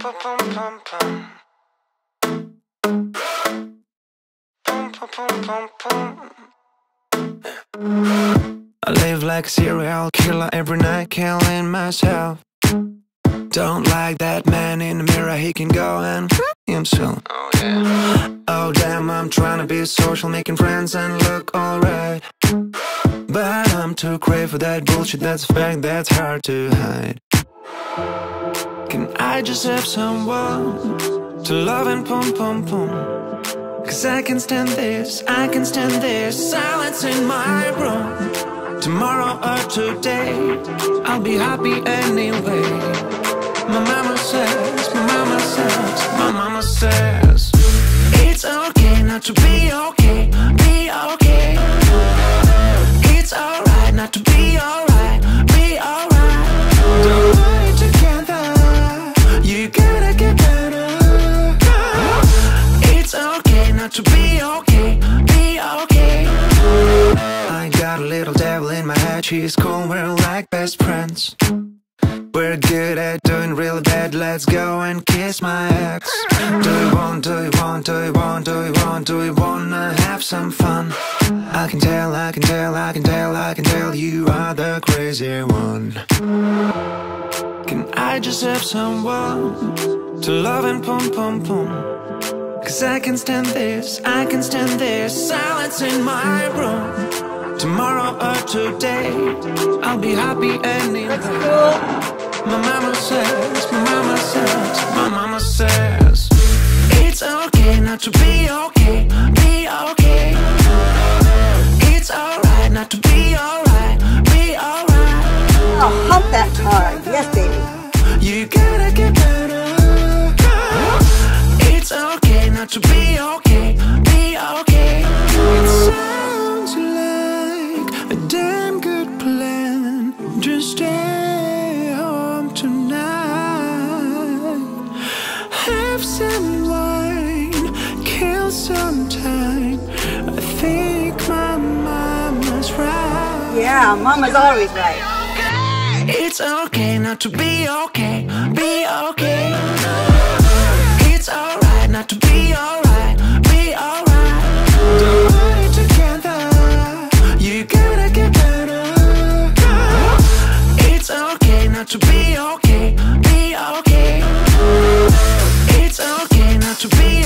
I live like a serial killer every night, killing myself. Don't like that man in the mirror, he can go and himself. Oh yeah. Oh damn, I'm trying to be social, making friends and look alright. But I'm too crazy for that bullshit, that's a fact that's hard to hide. Can I just have someone to love and pump, pump, pum? Cause I can stand this, I can stand this silence in my room. Tomorrow or today, I'll be happy anyway. My mama says, my mama says, my mama says, not to be okay, be okay. I got a little devil in my head, she's cool, we're like best friends. We're good at doing real bad, let's go and kiss my ex. Do you want, do you want, do you want, do you want, do you wanna have some fun? I can tell, I can tell, I can tell, I can tell you are the crazy one. Can I just have someone to love and pum pum pum? Cause I can stand this, I can stand this silence in my room. Tomorrow or today, I'll be happy anyway. My mama says, my mama says, my mama says, it's okay not to be okay, be okay. It's alright not to be alright, be alright. Oh, hump that hard. Yes, baby. You gotta okay, be okay. It sounds like a damn good plan. Just stay home tonight. Have some wine, kill some time. I think my mama's right. Yeah, mama's always right. It's okay not to be okay, be okay. It's alright not to be alright, not to be okay, be okay. It's okay not to be